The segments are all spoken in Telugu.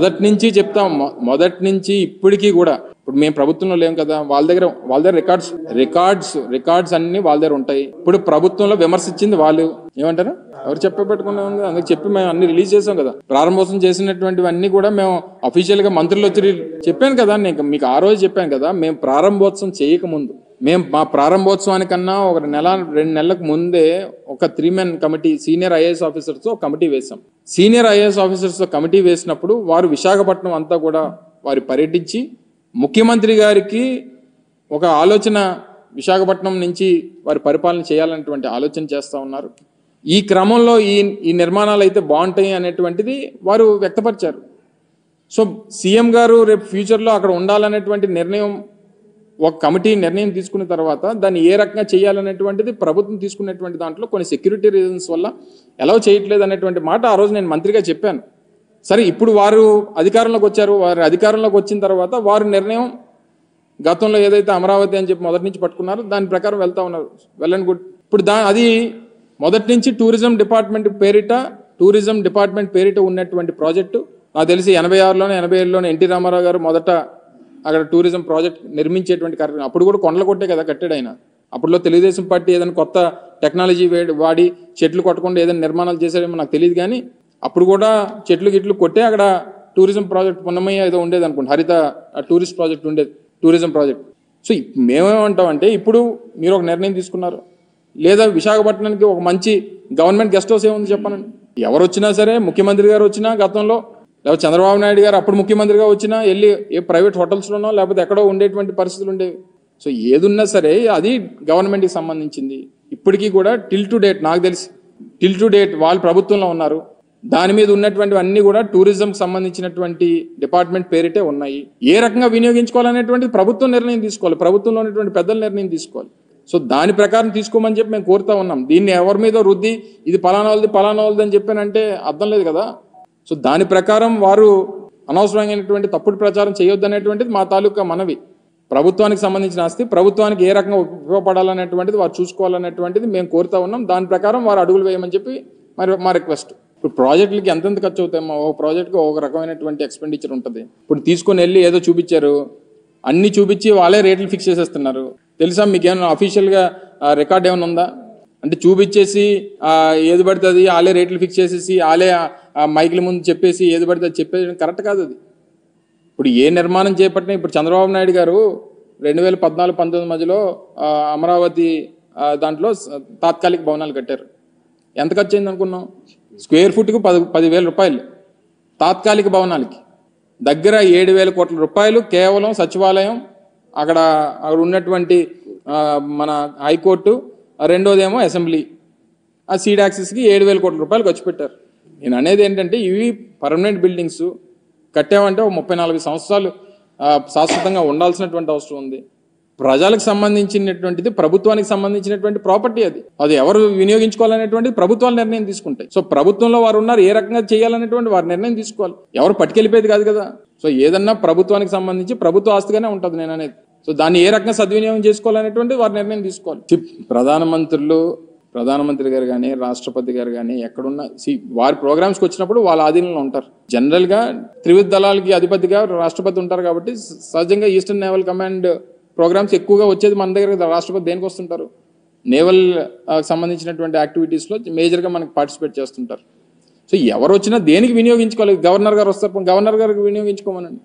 మొదటి నుంచి చెప్తాం. మొదటి నుంచి ఇప్పటికీ కూడా. ఇప్పుడు మేము ప్రభుత్వంలో లేం కదా. వాళ్ళ దగ్గర వాళ్ళ దగ్గర రికార్డ్స్ రికార్డ్స్ రికార్డ్స్ అన్ని వాళ్ళ దగ్గర ఉంటాయి. ఇప్పుడు ప్రభుత్వంలో విమర్శించింది వాళ్ళు. ఏమంటారు? ఎవరు చెప్పబెట్టుకున్నాం కదా? అందుకు చెప్పి మేము అన్ని రిలీజ్ చేసాం కదా. ప్రారంభోత్సవం చేసినటువంటివన్నీ కూడా మేము అఫీషియల్గా మంత్రులు వచ్చి చెప్పాను కదా. నేను మీకు ఆ రోజు చెప్పాను కదా. మేము ప్రారంభోత్సవం చేయకముందు మేము మా ప్రారంభోత్సవానికన్నా ఒక నెల రెండు నెలలకు ముందే ఒక three men committee senior IAS ఆఫీసర్స్తో committee వేశాం. సీనియర్ ఐఏఎస్ ఆఫీసర్స్ కమిటీ వేసినప్పుడు వారు విశాఖపట్నం అంతా కూడా వారు పర్యటించి ముఖ్యమంత్రి గారికి ఒక ఆలోచన విశాఖపట్నం నుంచి వారి పరిపాలన చేయాలనేటువంటి ఆలోచన చేస్తూ ఉన్నారు. ఈ క్రమంలో ఈ ఈ నిర్మాణాలు అయితే బాగుంటాయి అనేటువంటిది వారు వ్యక్తపరిచారు. సో సీఎం గారు రేపు ఫ్యూచర్లో అక్కడ ఉండాలనేటువంటి నిర్ణయం ఒక కమిటీ నిర్ణయం తీసుకున్న తర్వాత దాన్ని ఏ రకంగా చేయాలనేటువంటిది ప్రభుత్వం తీసుకున్నటువంటి దాంట్లో కొన్ని సెక్యూరిటీ రీజన్స్ వల్ల ఎలా చేయట్లేదు అనేటువంటి మాట ఆ రోజు నేను మంత్రిగా చెప్పాను. సరే ఇప్పుడు వారు అధికారంలోకి వచ్చారు. వారు అధికారంలోకి వచ్చిన తర్వాత వారు నిర్ణయం గతంలో ఏదైతే అమరావతి అని చెప్పి మొదటి నుంచి పట్టుకున్నారో దాని ప్రకారం వెళ్తా ఉన్నారు. వెళ్ళని గుడ్. ఇప్పుడు దా అది మొదటి నుంచి టూరిజం డిపార్ట్మెంట్ పేరిట టూరిజం డిపార్ట్మెంట్ పేరిట ఉన్నటువంటి ప్రాజెక్టు. నాకు తెలిసి ఎనభై ఆరులోనే ఎనభై ఏడులోనే ఎన్టీ రామారావు గారు మొదట అక్కడ టూరిజం ప్రాజెక్ట్ నిర్మించేటువంటి కార్యక్రమం. అప్పుడు కూడా కొండలు కొట్టే కదా కట్టాడు ఆయన. అప్పుడులో తెలుగుదేశం పార్టీ ఏదైనా కొత్త టెక్నాలజీ వాడి చెట్లు కొట్టకుండా ఏదైనా నిర్మాణాలు చేశారేమో నాకు తెలియదు కానీ అప్పుడు కూడా చెట్లు గిట్లు కొట్టే అక్కడ టూరిజం ప్రాజెక్ట్ పున్నమయ్య ఏదో ఉండేది అనుకోండి హరిత టూరిస్ట్ ప్రాజెక్ట్ ఉండేది టూరిజం ప్రాజెక్ట్. సో మేమేమంటామంటే ఇప్పుడు మీరు ఒక నిర్ణయం తీసుకున్నారు. లేదా విశాఖపట్నానికి ఒక మంచి గవర్నమెంట్ గెస్ట్ హౌస్ ఏముంది చెప్పానండి. ఎవరు వచ్చినా సరే ముఖ్యమంత్రి గారు వచ్చినా గతంలో లేకపోతే చంద్రబాబు నాయుడు గారు అప్పుడు ముఖ్యమంత్రిగా వచ్చినా వెళ్ళి ఏ ప్రైవేట్ హోటల్స్లోనో లేకపోతే ఎక్కడో ఉండేటువంటి పరిస్థితులు ఉండేవి. సో ఏదున్నా సరే అది గవర్నమెంట్కి సంబంధించింది. ఇప్పటికీ కూడా టిల్ టు డేట్ నాకు తెలిసి టిల్ టు డేట్ వాళ్ళు ప్రభుత్వంలో ఉన్నారు. దాని మీద ఉన్నటువంటి అన్ని కూడా టూరిజంకి సంబంధించినటువంటి డిపార్ట్మెంట్ పేరిటే ఉన్నాయి. ఏ రకంగా వినియోగించుకోవాలనేటువంటిది ప్రభుత్వం నిర్ణయం తీసుకోవాలి. ప్రభుత్వంలో ఉన్నటువంటి పెద్దల నిర్ణయం తీసుకోవాలి. సో దాని ప్రకారం తీసుకోమని చెప్పి మేము కోరుతా ఉన్నాం. దీన్ని ఎవరి మీద రుద్ది ఇది పలానా వాళ్ళది పలానా వాళ్ళది అని చెప్పానంటే అర్థం లేదు కదా. సో దాని ప్రకారం వారు అనవసరమైనటువంటి తప్పుడు ప్రచారం చేయొద్దు అనేటువంటిది మా తాలూకా మనవి. ప్రభుత్వానికి సంబంధించిన ఆస్తి ప్రభుత్వానికి ఏ రకంగా ఉపయోగపడాలనేటువంటిది వారు చూసుకోవాలనేటువంటిది మేము కోరుతా ఉన్నాం. దాని ప్రకారం వారు అడుగులు వేయమని చెప్పి మరి మా రిక్వెస్ట్. ఇప్పుడు ప్రాజెక్టులకి ఎంతెంత ఖర్చు అవుతాయి? ఒక ప్రాజెక్ట్కి ఒక రకమైనటువంటి ఎక్స్పెండిచర్ ఉంటుంది. ఇప్పుడు తీసుకొని వెళ్ళి ఏదో చూపించారు. అన్ని చూపించి వాళ్ళే రేట్లు ఫిక్స్ చేసేస్తున్నారు. తెలుసా మీకు ఏమైనా అఫీషియల్గా రికార్డ్ ఏమైనా ఉందా? అంటే చూపించేసి ఏది పడితే అది వాళ్ళే రేట్లు ఫిక్స్ చేసేసి వాళ్ళే మైకుల ముందు చెప్పేసి ఏది పడితే అది చెప్పేసి కరెక్ట్ కాదు అది. ఇప్పుడు ఏ నిర్మాణం చేపట్టినా ఇప్పుడు చంద్రబాబు నాయుడు గారు రెండు వేల పద్నాలుగు పంతొమ్మిది మధ్యలో అమరావతి దాంట్లో తాత్కాలిక భవనాలు కట్టారు. ఎంత ఖర్చు అయింది అనుకున్నాం? స్క్వేర్ ఫుట్కు పది పదివేల రూపాయలు తాత్కాలిక భవనాలకి. దగ్గర ఏడు వేల కోట్ల రూపాయలు కేవలం సచివాలయం అక్కడ అక్కడ ఉన్నటువంటి మన హైకోర్టు రెండోదేమో అసెంబ్లీ. ఆ సీడ్ యాక్సెస్కి ఏడు వేల కోట్ల రూపాయలు ఖర్చు పెట్టారు. నేను అనేది ఏంటంటే ఇవి పర్మనెంట్ బిల్డింగ్స్ కట్టామంటే ఒక ముప్పై నాలుగు సంవత్సరాలు శాశ్వతంగా ఉండాల్సినటువంటి అవసరం ఉంది. ప్రజలకు సంబంధించినటువంటిది ప్రభుత్వానికి సంబంధించినటువంటి ప్రాపర్టీ అది. అది ఎవరు వినియోగించుకోవాలనేటువంటిది ప్రభుత్వాలు నిర్ణయం తీసుకుంటాయి. సో ప్రభుత్వంలో వారు ఉన్నారు ఏ రకంగా చేయాలనేటువంటి వారు నిర్ణయం తీసుకోవాలి. ఎవరు పట్టుకెళ్ళిపోయేది కాదు కదా. సో ఏదన్నా ప్రభుత్వానికి సంబంధించి ప్రభుత్వ ఆస్తిగానే ఉంటుంది నేను అనేది సో దాన్ని ఏ రకంగా సద్వినియోగం చేసుకోవాలనేటువంటి వారు నిర్ణయం తీసుకోవాలి. ప్రధానమంత్రులు ప్రధానమంత్రి గారు కానీ రాష్ట్రపతి గారు కానీ ఎక్కడున్న సి వారి ప్రోగ్రామ్స్కి వచ్చినప్పుడు వాళ్ళ ఆధీనంలో ఉంటారు. జనరల్గా త్రివిధ దళాలకి అధిపతిగా రాష్ట్రపతి ఉంటారు కాబట్టి సహజంగా ఈస్టర్న్ నేవల్ కమాండ్ ప్రోగ్రామ్స్ ఎక్కువగా వచ్చేది మన దగ్గర రాష్ట్రపతి దేనికి వస్తుంటారు? నేవల్ సంబంధించినటువంటి యాక్టివిటీస్లో మేజర్గా మనకి పార్టిసిపేట్ చేస్తుంటారు. సో ఎవరు వచ్చినా దేనికి వినియోగించుకోవాలి? గవర్నర్ గారు వస్తారు గవర్నర్ గారికి వినియోగించుకోమనండి.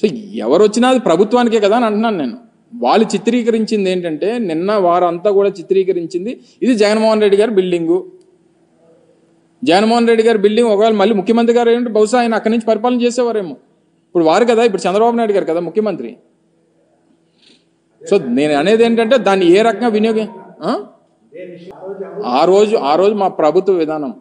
సో ఎవరు వచ్చినా అది ప్రభుత్వానికే కదా అని అంటున్నాను నేను. వాళ్ళు చిత్రీకరించింది ఏంటంటే నిన్న వారంతా కూడా చిత్రీకరించింది ఇది జగన్మోహన్ రెడ్డి గారి బిల్డింగు. జగన్మోహన్ రెడ్డి గారి బిల్డింగ్ ఒకవేళ మళ్ళీ ముఖ్యమంత్రి గారు ఏంటంటే బహుశా ఆయన అక్కడి నుంచి పరిపాలన చేసేవారేమో. ఇప్పుడు వారు కదా ఇప్పుడు చంద్రబాబు నాయుడు గారు కదా ముఖ్యమంత్రి. సో నేను అనేది ఏంటంటే దాన్ని ఏ రకంగా వినియోగం ఆ? రోజు ఆ రోజు మా ప్రభుత్వ విధానం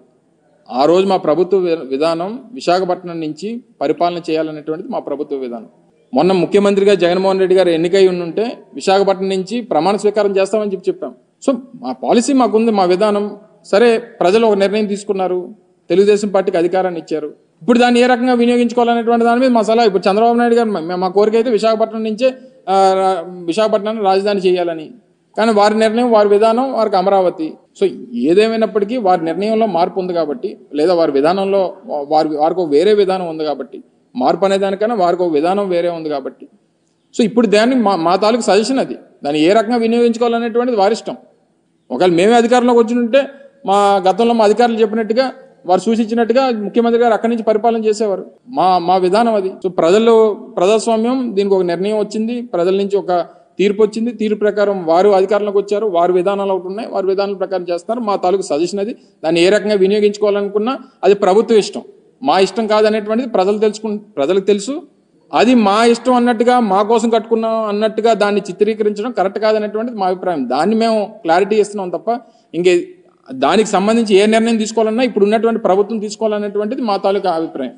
ఆ రోజు మా ప్రభుత్వ వి- విధానం విశాఖపట్నం నుంచి పరిపాలన చేయాలనేటువంటిది మా ప్రభుత్వ విధానం. మొన్న ముఖ్యమంత్రిగా జగన్మోహన్ రెడ్డి గారు ఎన్నికై ఉంటే విశాఖపట్నం నుంచి ప్రమాణ స్వీకారం చేస్తామని చెప్పి చెప్పాం. సో మా పాలసీ మాకుంది మా విధానం. సరే ప్రజలు ఒక నిర్ణయం తీసుకున్నారు. తెలుగుదేశం పార్టీకి అధికారాన్ని ఇచ్చారు. ఇప్పుడు దాన్ని ఏ రకంగా వినియోగించుకోవాలనేటువంటి దాని మీద మా సలహా ఇప్పుడు చంద్రబాబు నాయుడు గారు మా- కోరిక అయితే విశాఖపట్నం నుంచే విశాఖపట్నాన్ని రాజధాని చేయాలని. కానీ వారి నిర్ణయం వారి విధానం వారికి అమరావతి. సో ఏదేమైనప్పటికీ వారి నిర్ణయంలో మార్పు ఉంది కాబట్టి లేదా వారి విధానంలో వారి వారికి వేరే విధానం ఉంది కాబట్టి మార్పు అనే దానికన్నా వారికి ఒక విధానం వేరే ఉంది కాబట్టి. సో ఇప్పుడు దాన్ని మా మా తాలూకు సజెషన్ అది. దాన్ని ఏ రకంగా వినియోగించుకోవాలనేటువంటిది వారి ఇష్టం. ఒకవేళ మేమే అధికారంలోకి వచ్చి ఉంటే మా గతంలో మా అధికారులు చెప్పినట్టుగా వారు సూచించినట్టుగా ముఖ్యమంత్రి గారు అక్కడి నుంచి పరిపాలన చేసేవారు. మా మా విధానం అది. సో ప్రజల్లో ప్రజాస్వామ్యం దీనికి ఒక నిర్ణయం వచ్చింది. ప్రజల నుంచి ఒక తీర్పు వచ్చింది. తీర్పు ప్రకారం వారు అధికారంలోకి వచ్చారు. వారి విధానాలు ఒకటి ఉన్నాయి. వారి విధానాల ప్రకారం చేస్తారు మా తాలూకు సజెషన్ అది. దాన్ని ఏ రకంగా వినియోగించుకోవాలనుకున్నా అది ప్రభుత్వ ఇష్టం. మా ఇష్టం కాదనేటువంటిది ప్రజలు తెలుసుకు ప్రజలకు తెలుసు. అది మా ఇష్టం అన్నట్టుగా మా కోసం కట్టుకున్నాం అన్నట్టుగా దాన్ని చిత్రీకరించడం కరెక్ట్ కాదనేటువంటిది మా అభిప్రాయం. దాన్ని మేము క్లారిటీ ఇస్తున్నాం తప్ప ఇంకే దానికి సంబంధించి ఏ నిర్ణయం తీసుకోవాలన్నా ఇప్పుడు ఉన్నటువంటి ప్రభుత్వం తీసుకోవాలనేటువంటిది మా తాలూకా అభిప్రాయం.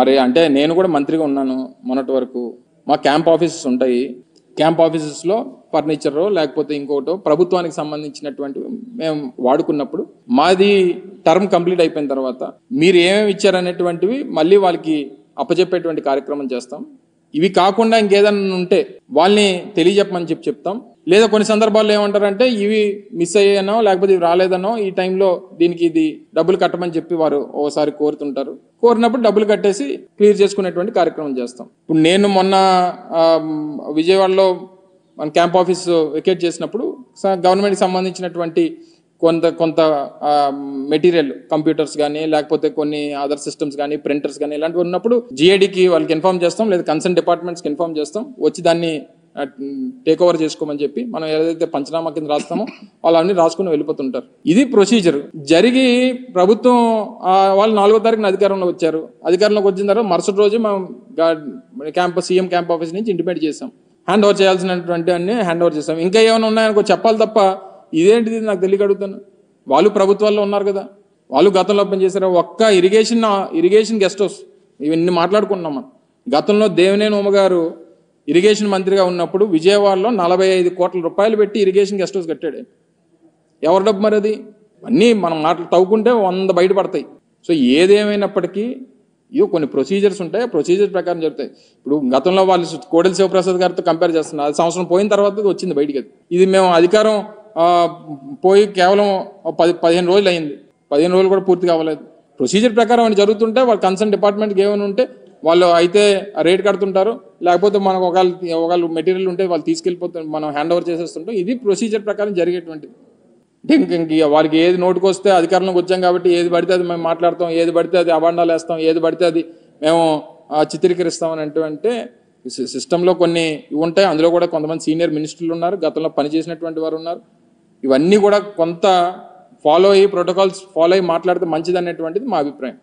మరి అంటే నేను కూడా మంత్రిగా ఉన్నాను మొన్నటి వరకు. మా క్యాంప్ ఆఫీసెస్ ఉంటాయి. క్యాంప్ ఆఫీసెస్లో ఫర్నిచర్ లేకపోతే ఇంకోటో ప్రభుత్వానికి సంబంధించినటువంటి మేము వాడుకున్నప్పుడు మాది టర్మ్ కంప్లీట్ అయిపోయిన తర్వాత మీరు ఏమేమి ఇచ్చారనేటువంటివి మళ్ళీ వాళ్ళకి అప్పచెప్పేటువంటి కార్యక్రమం చేస్తాం. ఇవి కాకుండా ఇంకేదన్నా ఉంటే వాళ్ళని తెలియజెప్పమని చెప్పి చెప్తాం. లేదా కొన్ని సందర్భాల్లో ఏమంటారంటే ఇవి మిస్ అయ్యానో లేకపోతే ఇవి రాలేదనో ఈ టైంలో దీనికి ఇది డబ్బులు కట్టమని చెప్పి వారు ఒకసారి కోరుతుంటారు. కోరినప్పుడు డబ్బులు కట్టేసి క్లియర్ చేసుకునేటువంటి కార్యక్రమం చేస్తాం. ఇప్పుడు నేను మొన్న విజయవాడలో మన క్యాంప్ ఆఫీస్ వెకేట్ చేసినప్పుడు గవర్నమెంట్కి సంబంధించినటువంటి కొంత కొంత మెటీరియల్ కంప్యూటర్స్ కానీ లేకపోతే కొన్ని అదర్ సిస్టమ్స్ కానీ ప్రింటర్స్ కానీ ఇలాంటివి ఉన్నప్పుడు జిఐడికి వాళ్ళకి ఇన్ఫార్మ్ చేస్తాం లేదా కన్సర్న్ డిపార్ట్మెంట్స్కి ఇన్ఫార్మ్ చేస్తాం వచ్చి దాన్ని టేక్ ఓవర్ చేసుకోమని చెప్పి మనం ఏదైతే పంచనామా కింద రాస్తామో వాళ్ళు అన్ని రాసుకుని వెళ్ళిపోతుంటారు. ఇది ప్రొసీజర్. జరిగి ప్రభుత్వం వాళ్ళు నాలుగో తారీఖున అధికారంలో వచ్చారు. అధికారంలోకి వచ్చిన తర్వాత మరుసటి రోజు మనం క్యాంపస్ సీఎం క్యాంప్ ఆఫీస్ నుంచి ఇంటిమేట్ చేసాం హ్యాండ్ ఓవర్ చేయాల్సినటువంటి అన్ని హ్యాండ్ ఓవర్ చేసాం ఇంకా ఏమైనా ఉన్నాయనుకో చెప్పాలి తప్ప ఇదేంటిది నాకు తెలియక అడుగుతాను? వాళ్ళు ప్రభుత్వాల్లో ఉన్నారు కదా. వాళ్ళు గతంలో పనిచేశారు ఒక్క ఇరిగేషన్ ఇరిగేషన్ గెస్ట్ హౌస్ ఇవన్నీ మాట్లాడుకుంటున్నాం మనం. గతంలో దేవినేని ఉమ్మగారు ఇరిగేషన్ మంత్రిగా ఉన్నప్పుడు విజయవాడలో నలభై ఐదు కోట్ల రూపాయలు పెట్టి ఇరిగేషన్ గెస్ట్ హౌస్ కట్టాడు ఎవరి డబ్బు మరి అది? అన్నీ మనం మాటలు తవ్వుకుంటే వంద బయటపడతాయి. సో ఏదేమైనప్పటికీ ఇవి కొన్ని ప్రొసీజర్స్ ఉంటాయి. ప్రొసీజర్ ప్రకారం జరుగుతాయి. ఇప్పుడు గతంలో వాళ్ళు కోడెల శివప్రసాద్ గారితో కంపేర్ చేస్తున్నారు. అది సంవత్సరం పోయిన తర్వాత వచ్చింది బయటికి అది. ఇది మేము అధికారం పోయి కేవలం పది పదిహేను రోజులు అయింది. పదిహేను రోజులు కూడా పూర్తి కావలేదు. ప్రొసీజర్ ప్రకారం అని జరుగుతుంటే వాళ్ళ కన్సర్న్ డిపార్ట్మెంట్కి ఏమైనా ఉంటే వాళ్ళు అయితే రేట్ కడుతుంటారు. లేకపోతే మనకు ఒకవేళ ఒకవేళ మెటీరియల్ ఉంటే వాళ్ళు తీసుకెళ్ళిపోతారు. మనం హ్యాండ్ ఓవర్ చేసేస్తుంటాం. ఇది ప్రొసీజర్ ప్రకారం జరిగేటువంటిది. ఇంక వారికి ఏది నోటుకొస్తే అధికారంలోకి వచ్చాం కాబట్టి ఏది పడితే అది మేము మాట్లాడతాం. ఏది పడితే అది అబాండాలు వేస్తాం. ఏది పడితే అది మేము చిత్రీకరిస్తాం అని అంటే సి- సిస్టంలో కొన్ని ఇవి ఉంటాయి. అందులో కూడా కొంతమంది సీనియర్ మినిస్టర్లు ఉన్నారు. గతంలో పనిచేసినటువంటి వారు ఉన్నారు. ఇవన్నీ కూడా కొంత ఫాలో అయ్యి ప్రోటోకాల్స్ ఫాలో అయ్యి మాట్లాడితే మంచిది అనేటువంటిది మా అభిప్రాయం.